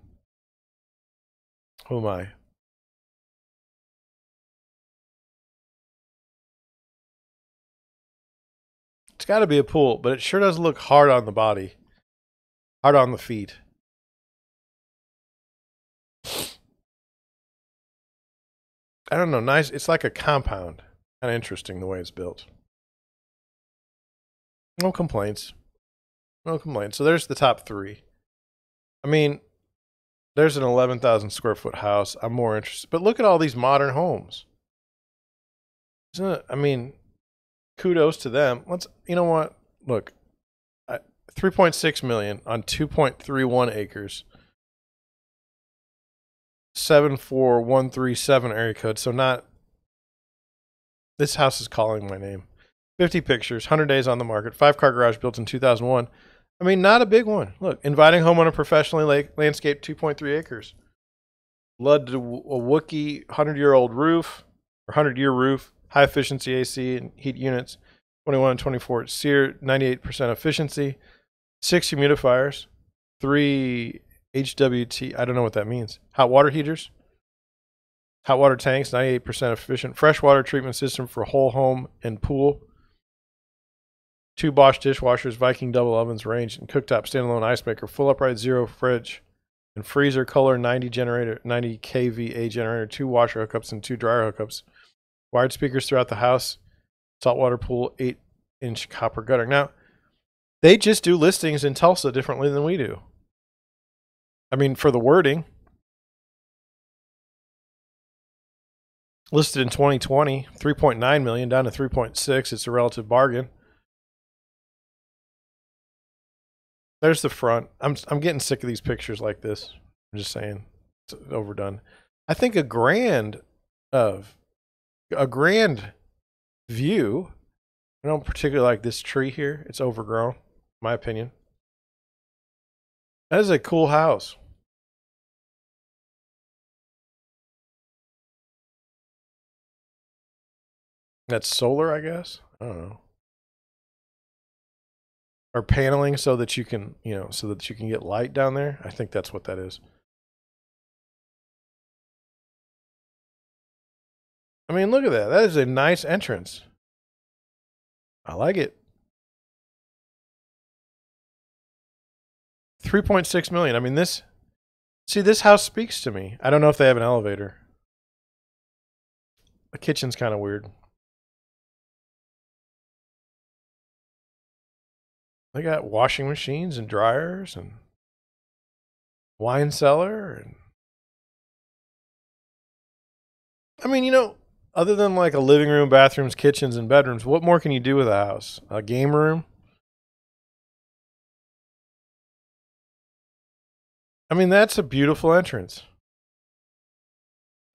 who am I? It's got to be a pool, but it sure does look hard on the body, hard on the feet. I don't know. Nice. It's like a compound. Kind of interesting the way it's built. No complaints. No complaints. So there's the top three. I mean, there's an 11,000 square foot house. I'm more interested. But look at all these modern homes. Isn't it? I mean, kudos to them. Let's, you know what? Look, 3.6 million on 2.31 acres. 74137 area code. So not this house is calling my name. 50 pictures, 100 days on the market, five car garage built in 2001. I mean, not a big one. Look, inviting homeowner professionally la- landscaped 2.3 acres. Ludowici 100 year old roof, or 100 year roof, high efficiency AC and heat units, 21 and 24 SEER, 98% efficiency, six humidifiers, three HWT, I don't know what that means. Hot water heaters, hot water tanks, 98% efficient, freshwater treatment system for whole home and pool, two Bosch dishwashers, Viking double ovens, range and cooktop standalone ice maker, full upright zero fridge, and freezer Kohler 90 generator, 90 kVA generator, two washer hookups and two dryer hookups, wired speakers throughout the house, saltwater pool, eight inch copper gutter. Now, they just do listings in Tulsa differently than we do. I mean, for the wording, listed in 2020, 3.9 million down to 3.6. It's a relative bargain. There's the front. I'm I'm getting sick of these pictures like this. I'm just saying, it's overdone. I think a grand of a grand view. I don't particularly like this tree here. It's overgrown, my opinion. That is a cool house. That's solar, I guess. I don't know. Or paneling so that you can, you know, so that you can get light down there. I think that's what that is. I mean, look at that. That is a nice entrance. I like it. 3.6 million. I mean, this See, this house speaks to me. I don't know if they have an elevator. The kitchen's kind of weird. They got washing machines and dryers and wine cellar and I mean, you know, other than like a living room, bathrooms, kitchens, and bedrooms, what more can you do with a house? A game room? I mean, that's a beautiful entrance,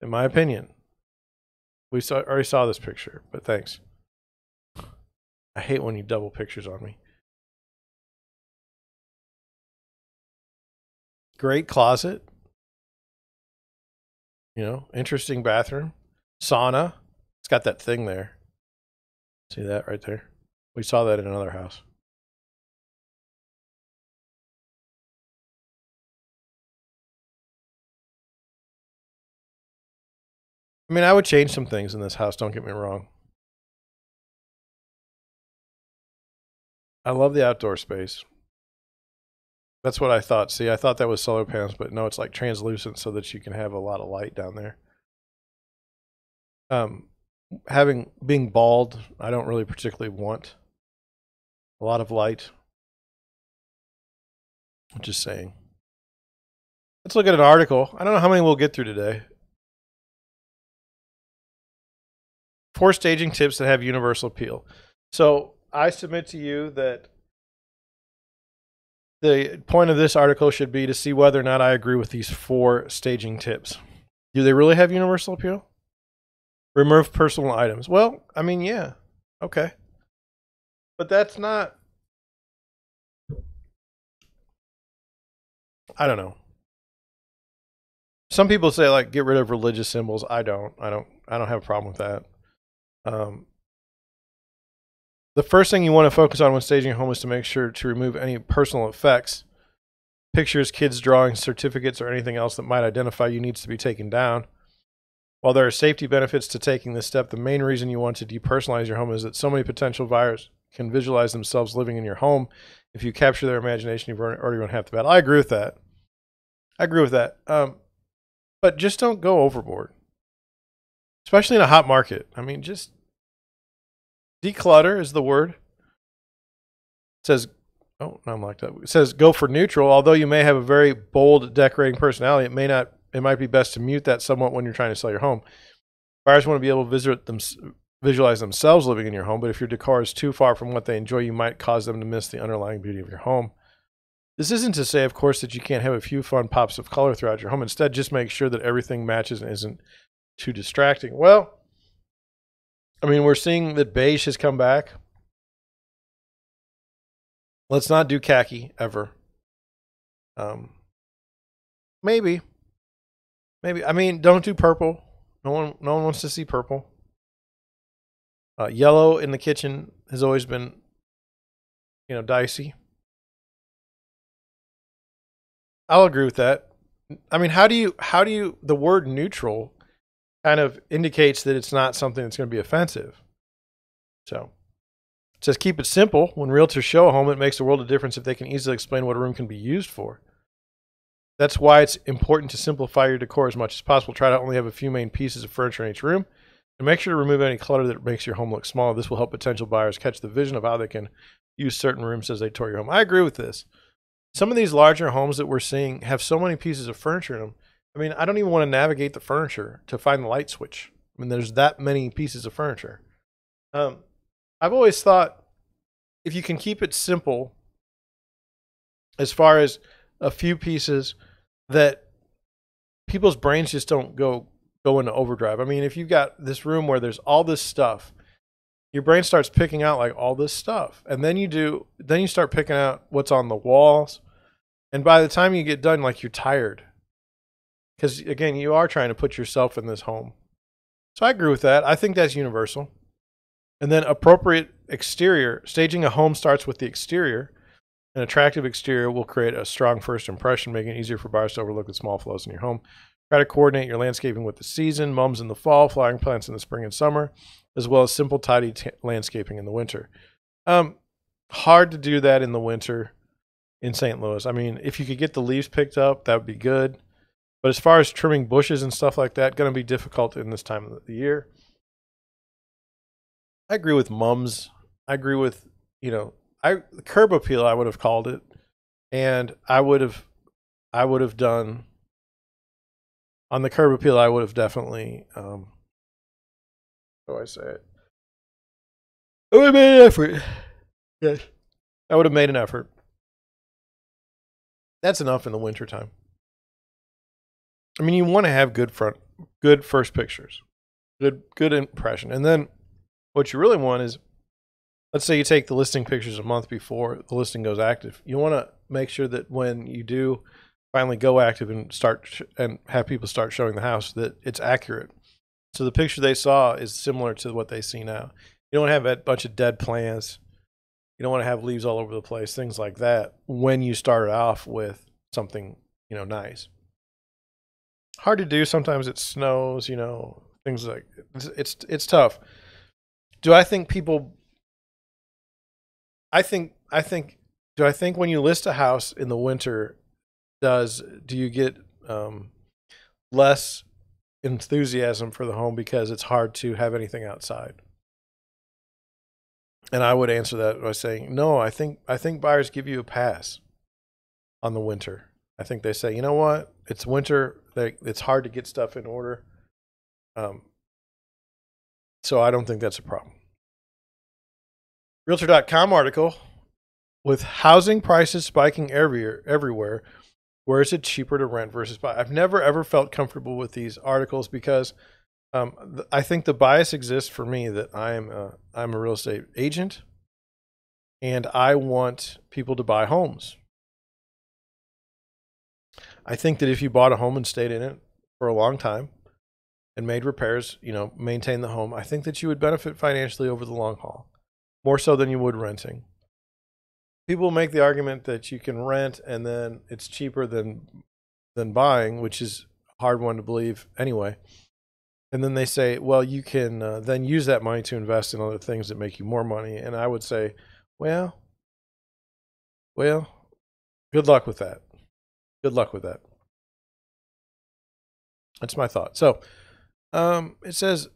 in my opinion. We saw, already saw this picture, but thanks. I hate when you double pictures on me. Great closet. You know, interesting bathroom. Sauna. It's got that thing there. See that right there? We saw that in another house. I mean, I would change some things in this house, don't get me wrong. I love the outdoor space. That's what I thought. See, I thought that was solar panels, but no, it's like translucent so that you can have a lot of light down there. Um, having being bald, I don't really particularly want a lot of light. I'm just saying. Let's look at an article. I don't know how many we'll get through today. Four staging tips that have universal appeal. So I submit to you that the point of this article should be to see whether or not I agree with these four staging tips. Do they really have universal appeal? Remove personal items. Well, I mean, yeah. Okay. But that's not I don't know. Some people say like get rid of religious symbols. I don't. I don't I don't have a problem with that. Um the first thing you want to focus on when staging a home is to make sure to remove any personal effects. Pictures, kids' drawings, certificates, or anything else that might identify you needs to be taken down. While there are safety benefits to taking this step, the main reason you want to depersonalize your home is that so many potential buyers can visualize themselves living in your home. If you capture their imagination, you've already won half the battle. I agree with that. I agree with that. Um, but just don't go overboard, especially in a hot market. I mean, just declutter is the word. It says, oh, I'm locked up. It says go for neutral. Although you may have a very bold decorating personality, it may not. It might be best to mute that somewhat when you're trying to sell your home. Buyers want to be able to visit them, visualize themselves living in your home, but if your decor is too far from what they enjoy, you might cause them to miss the underlying beauty of your home. This isn't to say, of course, that you can't have a few fun pops of color throughout your home. Instead, just make sure that everything matches and isn't too distracting. Well, I mean, we're seeing that beige has come back. Let's not do khaki ever. Um, maybe, maybe. I mean, don't do purple. No one, no one wants to see purple. Uh, yellow in the kitchen has always been, you know, dicey. I'll agree with that. I mean, how do you, how do you, the word neutral kind of indicates that it's not something that's going to be offensive. So it says keep it simple. When realtors show a home, it makes a world of difference if they can easily explain what a room can be used for. That's why it's important to simplify your decor as much as possible. Try to only have a few main pieces of furniture in each room. And make sure to remove any clutter that makes your home look small. This will help potential buyers catch the vision of how they can use certain rooms as they tour your home. I agree with this. Some of these larger homes that we're seeing have so many pieces of furniture in them I mean, I don't even want to navigate the furniture to find the light switch. I mean, there's that many pieces of furniture. Um, I've always thought if you can keep it simple, as far as a few pieces that people's brains just don't go go into overdrive. I mean, if you've got this room where there's all this stuff, your brain starts picking out like all this stuff, and then you do then you start picking out what's on the walls, and by the time you get done, like you're tired because again, you are trying to put yourself in this home. So I agree with that. I think that's universal. And then appropriate exterior. Staging a home starts with the exterior. An attractive exterior will create a strong first impression, making it easier for buyers to overlook the small flaws in your home. Try to coordinate your landscaping with the season, mums in the fall, flowering plants in the spring and summer, as well as simple, tidy t- landscaping in the winter. Um, hard to do that in the winter in St. Louis. I mean, if you could get the leaves picked up, that would be good. But as far as trimming bushes and stuff like that, going to be difficult in this time of the year. I agree with mums. I agree with you know, I curb appeal. I would have called it, and I would have, I would have done on the curb appeal. I would have definitely. Um, how do I say it? I would have made an effort. Yes, I would have made an effort. That's enough in the wintertime. I mean, you want to have good front, good first pictures, good good impression, and then what you really want is, let's say you take the listing pictures a month before the listing goes active. You want to make sure that when you do finally go active and start sh- and have people start showing the house that it's accurate. So the picture they saw is similar to what they see now. You don't have a bunch of dead plants. You don't want to have leaves all over the place, things like that. When you start off with something, you know, nice hard to do. Sometimes it snows, you know, things like it's it's, it's tough. Do I think people? I think I think. Do I think when you list a house in the winter, does do you get um, less enthusiasm for the home because it's hard to have anything outside? And I would answer that by saying, no, I think I think buyers give you a pass on the winter. I think they say, you know what, it's winter. It's hard to get stuff in order. Um, so I don't think that's a problem. Realtor.com article with housing prices spiking everywhere, everywhere. Where is it cheaper to rent versus buy? I've never ever felt comfortable with these articles because um, th- I think the bias exists for me that I am a, I'm a real estate agent, and I want people to buy homes. I think that if you bought a home and stayed in it for a long time and made repairs, you know, maintain the home, I think that you would benefit financially over the long haul, more so than you would renting. People make the argument that you can rent and then it's cheaper than than buying, which is a hard one to believe anyway. And then they say, well, you can uh, then use that money to invest in other things that make you more money. And I would say, well, well, good luck with that. Good luck with that. That's my thought. So um, it says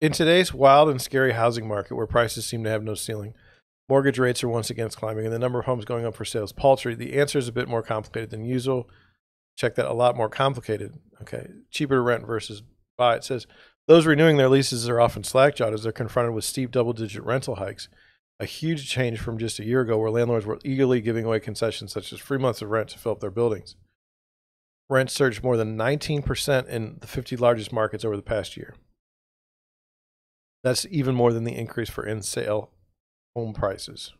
in today's wild and scary housing market where prices seem to have no ceiling, mortgage rates are once again climbing and the number of homes going up for sale is paltry. The answer is a bit more complicated than usual. Check that a lot more complicated. Okay. Cheaper to rent versus buy. It says those renewing their leases are often slackjawed as they're confronted with steep double digit rental hikes a huge change from just a year ago where landlords were eagerly giving away concessions such as free months of rent to fill up their buildings. Rents surged more than 19% in the 50 largest markets over the past year. That's even more than the increase for in sale home prices.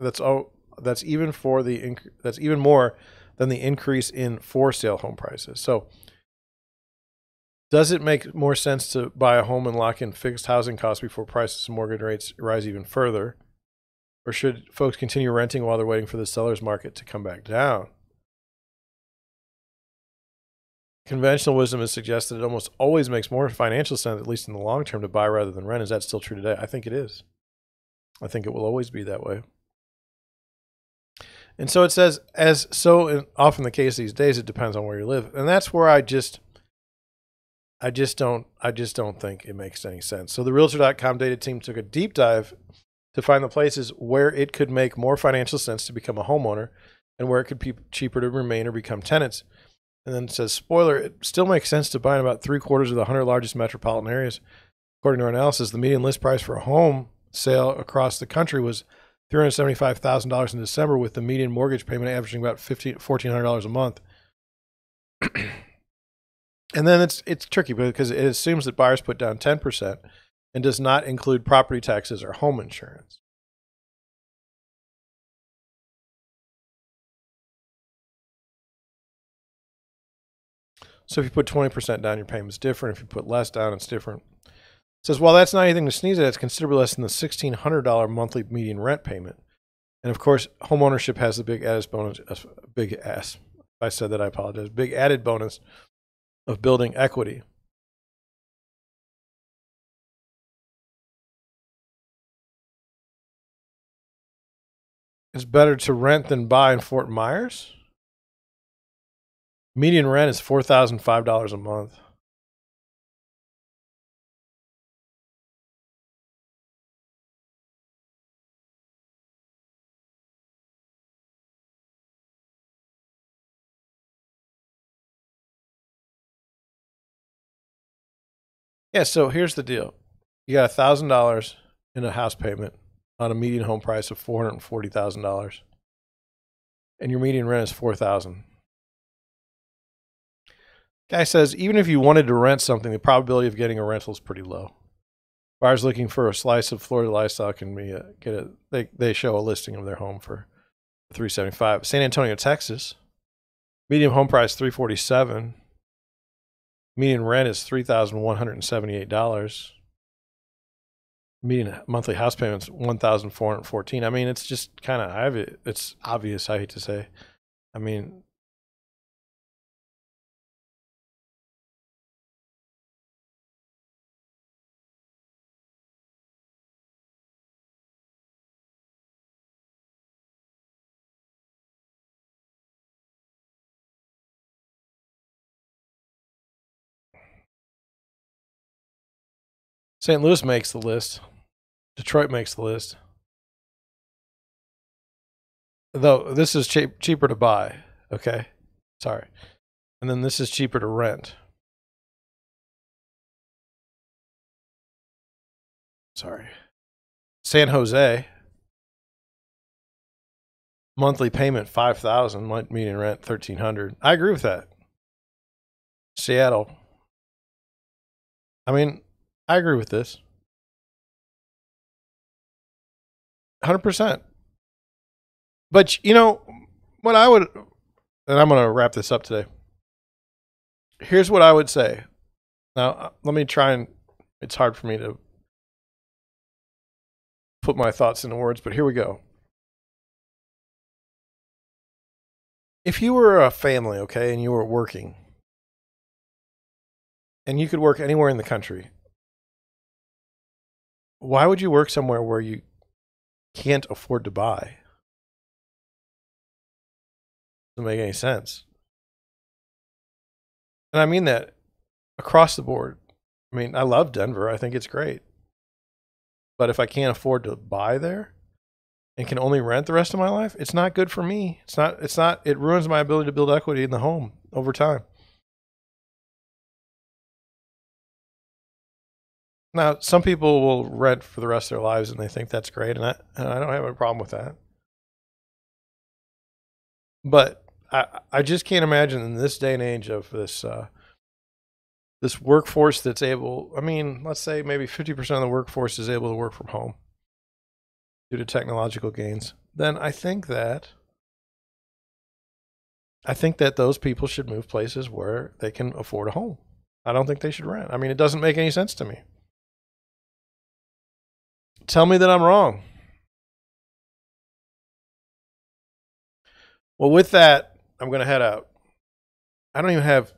That's all that's even for the that's even more than the increase in for sale home prices. So does it make more sense to buy a home and lock in fixed housing costs before prices and mortgage rates rise even further? Or should folks continue renting while they're waiting for the seller's market to come back down? Conventional wisdom has suggested it almost always makes more financial sense, at least in the long term, to buy rather than rent. Is that still true today? I think it is. I think it will always be that way. And so it says, as so often the case these days, it depends on where you live. And that's where I just I just don't I just don't think it makes any sense. So the realtor.com data team took a deep dive to find the places where it could make more financial sense to become a homeowner and where it could be cheaper to remain or become tenants. And then it says, spoiler, it still makes sense to buy in about three quarters of the 100 largest metropolitan areas. According to our analysis, the median list price for a home sale across the country was $375,000 in December, with the median mortgage payment averaging about $1,400 a month. <clears throat> And then it's it's tricky because it assumes that buyers put down 10% and does not include property taxes or home insurance. So if you put 20% down, your payment's different. If you put less down, it's different. It says, while that's not anything to sneeze at, it's considerably less than the $1,600 monthly median rent payment. And of course, homeownership has the big added bonus, uh, big ass. If I said that, I apologize. Big added bonus of building equity. It's better to rent than buy in Fort Myers. Median rent is $4,005 a month. Yeah, so here's the deal. You got a thousand dollars in a house payment on a median home price of four hundred and forty thousand dollars. And your median rent is four thousand. Guy says even if you wanted to rent something, the probability of getting a rental is pretty low. Buyers looking for a slice of Florida lifestyle can be a, get a they they show a listing of their home for three seventy five. San Antonio, Texas, median home price three forty seven. Median rent is three thousand one hundred and seventy-eight dollars. Median monthly house payments one thousand four hundred fourteen. I mean, it's just kind of it's obvious. I hate to say. I mean, St. Louis makes the list. Detroit makes the list. Though this is cheap, cheaper to buy. Okay. Sorry. And then this is cheaper to rent. Sorry. San Jose. Monthly payment 5000 might median rent 1300 I agree with that. Seattle. I mean, I agree with this. 100%. But, you know, what I would, and I'm going to wrap this up today. Here's what I would say. Now, uh, let me try and, it's hard for me to put my thoughts into words, but here we go. If you were a family, okay, and you were working, and you could work anywhere in the country, why would you work somewhere where you can't afford to buy? Doesn't make any sense. And I mean that across the board. I mean, I love Denver. I think it's great. But if I can't afford to buy there and can only rent the rest of my life, it's not good for me. It's not it's not it ruins my ability to build equity in the home over time. Now, some people will rent for the rest of their lives and they think that's great, and I, and I don't have a problem with that. But I, I just can't imagine in this day and age of this uh, this workforce that's able. I mean, let's say maybe fifty percent of the workforce is able to work from home due to technological gains. Then I think that I think that those people should move places where they can afford a home. I don't think they should rent. I mean, it doesn't make any sense to me. Tell me that I'm wrong. Well, with that, I'm going to head out. I don't even have,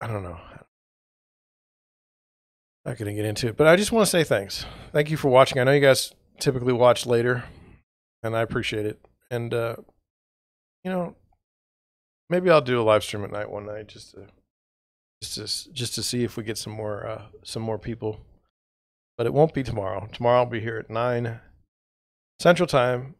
I don't know. Not going to get into it, but I just want to say thanks. Thank you for watching. I know you guys typically watch later, and I appreciate it. And, uh, you know, maybe I'll do a live stream at night one night just to, just to, just to see if we get some more, uh, some more people but it won't be tomorrow. Tomorrow I'll be here at 9 Central Time,